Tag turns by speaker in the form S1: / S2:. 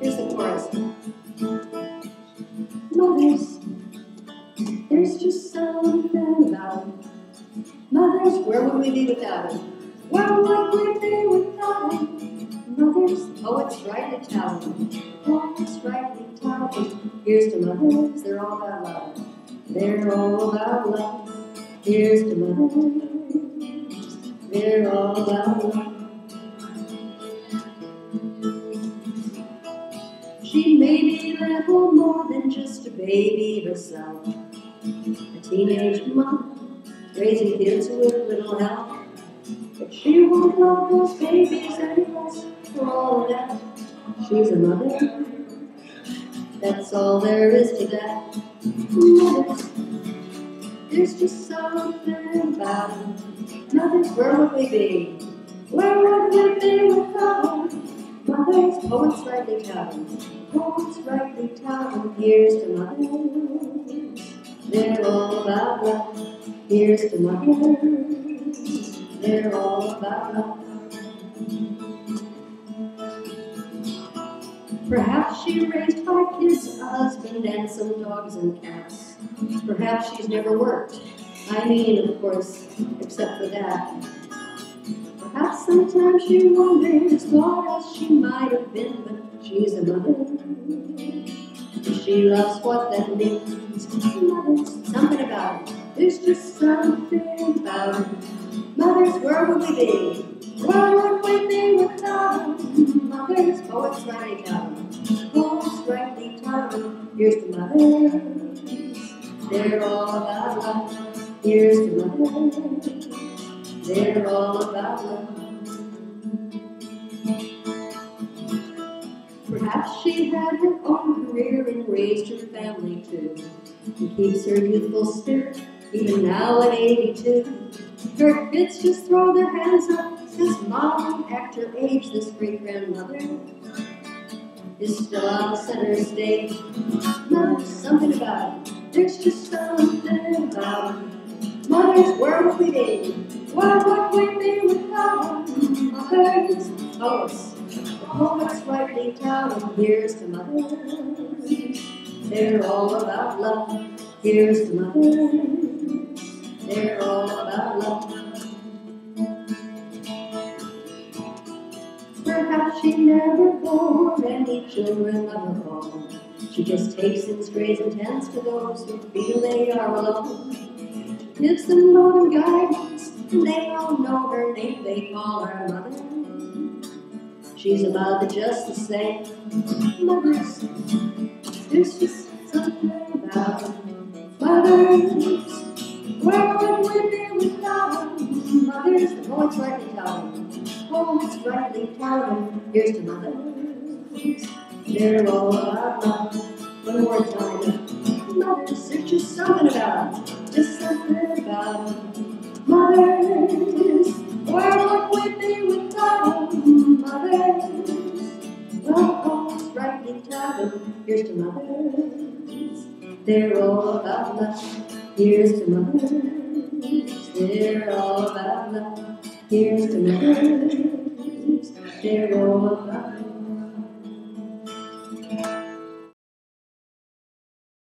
S1: Here's the chorus. Mothers, there's just something about them. Mothers, where would we be without them? Where would we be without them? Mothers, poets rightly tell them. Poets rightly tell them. Here's to mothers, they're all about love. They're all about love. Here's to mothers, they're all about love. She may be little more than just a baby herself. A teenage mom, raising kids with little help. But she won't love those babies any less for all of that. She's a mother. That's all there is to that. Mothers, there's just something about them. Mothers, where would we be? Where would we be poets rightly tell. Poets rightly tell. Here's to mothers. They're all about love. Here's to mothers. They're all about love. Perhaps she raised five kids, a husband, and some dogs and cats. Perhaps she's never worked. I mean, of course, except for that. Sometimes she wonders what else she might have been, but she's a mother. She loves what that means. Mothers, something about it. There's just something about it. Mothers, where would we be? Where would we be without? Mothers, poets tell them. Poets rightly tell. Here's to mothers. They're all about love. Here's to mothers. They're all about love. Perhaps she had her own career and raised her family too. And keeps her youthful spirit even now at 82. Her kids just throw their hands up, says mom, at her age, this great grandmother is still on the center stage. Mother's something about it, there's just something about it. Mothers, would we be? Where would we be without? Mothers, the poets rightly tell. Here's to my mothers, they're all about love. Here's to mothers, they're all about love. Perhaps she never bore any children of her own. She just takes in strays and tends to those who feel they are alone. Gives them love and guidance, and they all know her name. They call her mother. She's a mother just the same. Mothers, there's just something about. Mothers, where would we be without? Mothers, the poets rightly tell them. Poets rightly tell them. Here's to mothers. They're all about love. One more time. Mothers, there's just something about. Just something about. Mothers, where Mothers, poets rightly tell. Here's to mothers. They're all about love. Here's to mothers. They're all about love. Here's to mothers. They're all about